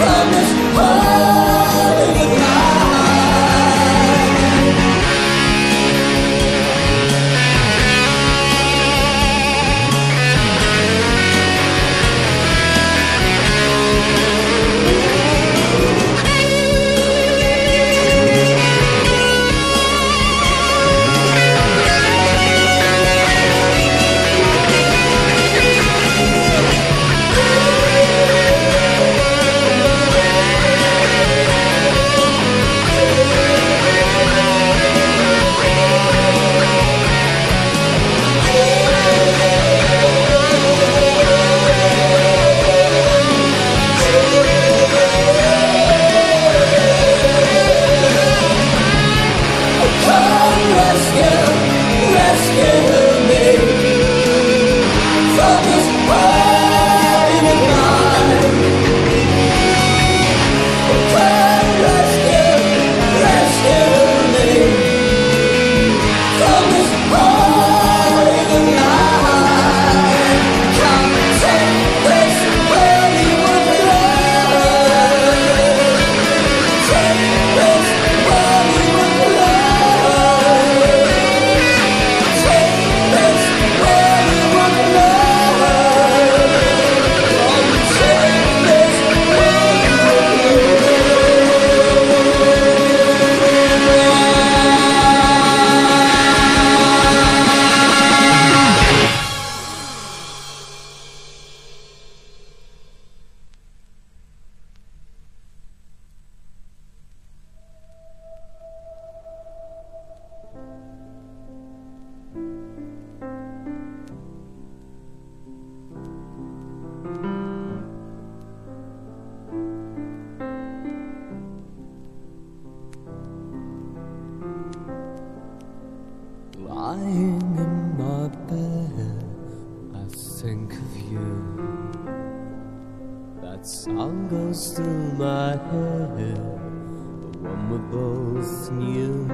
promise. Rescue me. From this think of you. That song goes through my head, the one we both knew.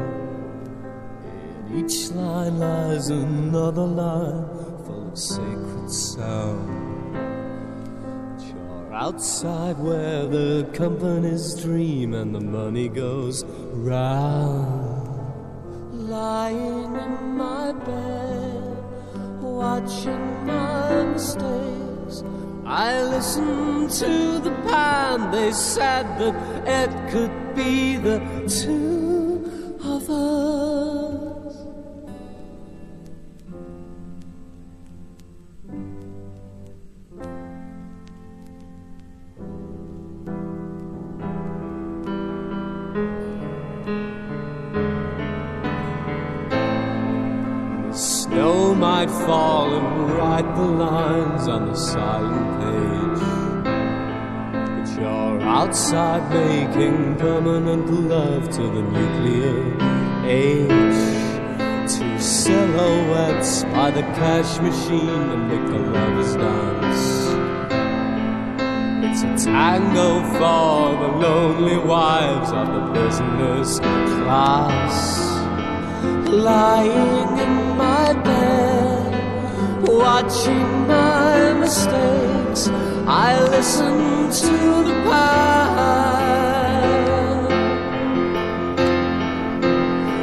In each line lies another line full of sacred sound. You're outside where the companies dream and the money goes round. Lying in my bed watching my mistakes. I listened to the pan. they said that it could be the two. nightfall and write the lines on the silent page. But you're outside making permanent love to the nuclear age. Two silhouettes by the cash machine and make the lovers dance. It's a tango for the lonely wives of the prisoners' class lying in my bed watching my mistakes. I listen to the past.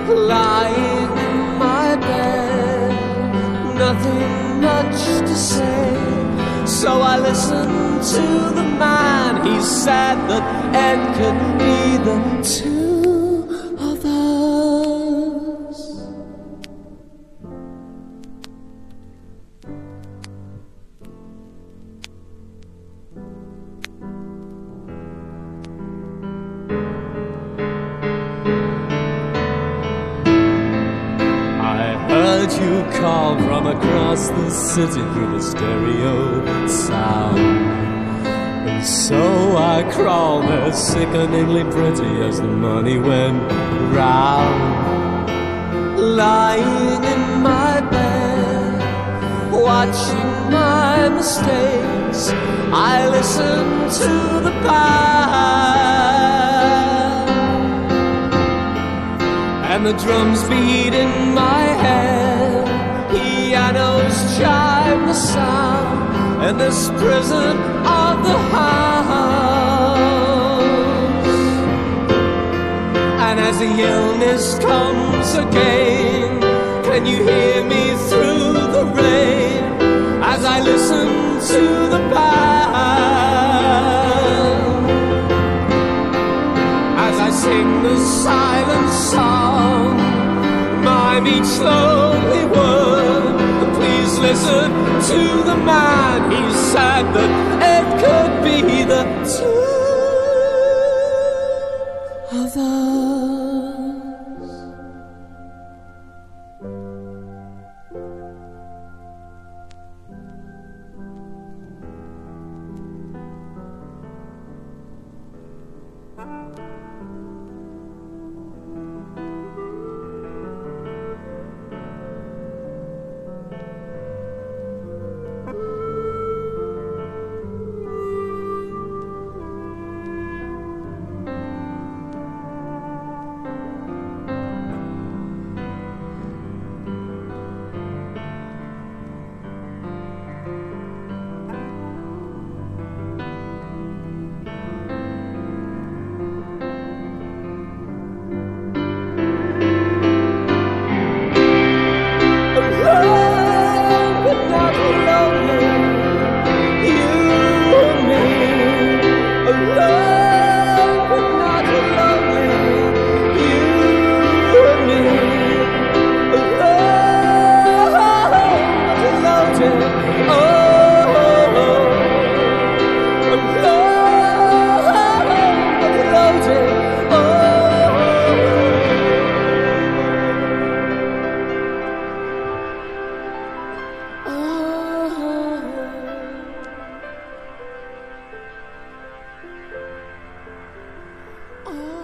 Lying in my bed, nothing much to say. So I listen to the man. He said that Ed could be the two. Heard you call from across the city through the stereo sound. And so I crawled there sickeningly pretty as the money went round. Lying in my bed, watching my mistakes, I listened to the band and the drums beat in my chime the sound in this prison of the house. And as the illness comes again, can you hear me through the rain as I listen to the band? as I sing the silent song. Mime each word. To the man. He said that it could be the two of us. There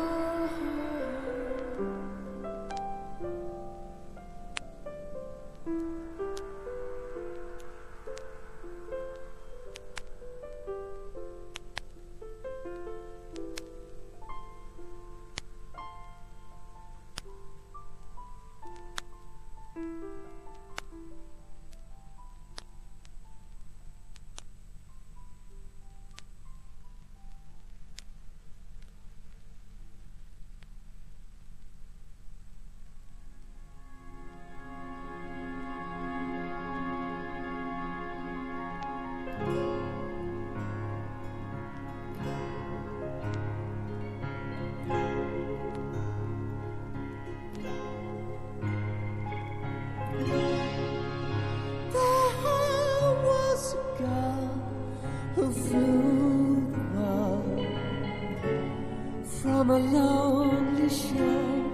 from a lonely shore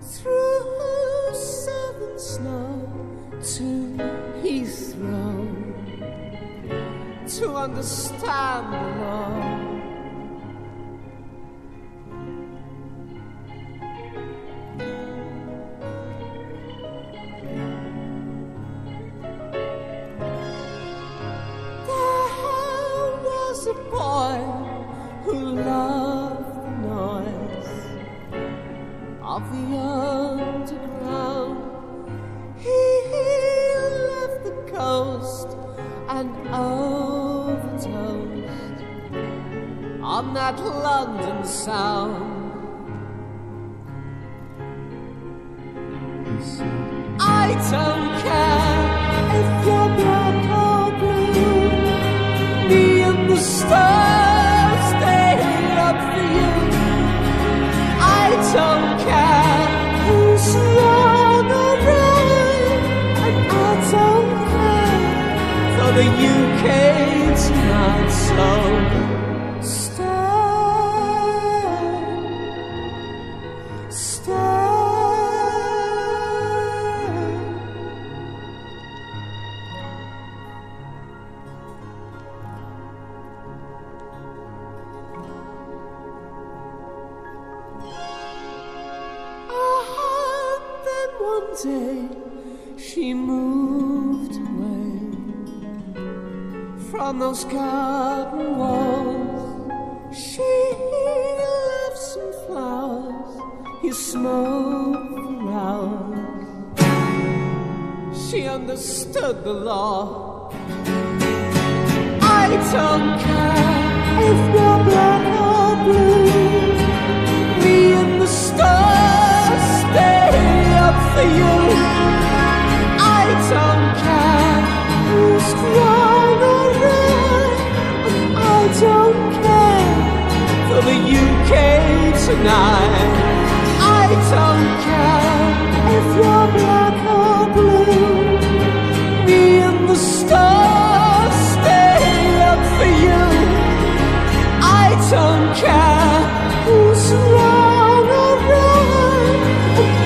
through southern snow to Heathrow to understand the law. On that London sound. I don't care if you're black or blue. Me and the stars stay up for you. I don't care who's wrong or right, and I don't care for the UK tonight. So she moved away from those garden walls. She left some flowers, he smoked for hours. She understood the law. I don't care if you're black or blue. Me and the stars stay up for you. Tonight. I don't care if you're black or blue. Me and the stars stay up for you. I don't care who's wrong or right,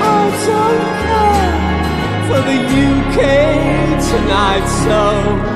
I don't care for the UK tonight. So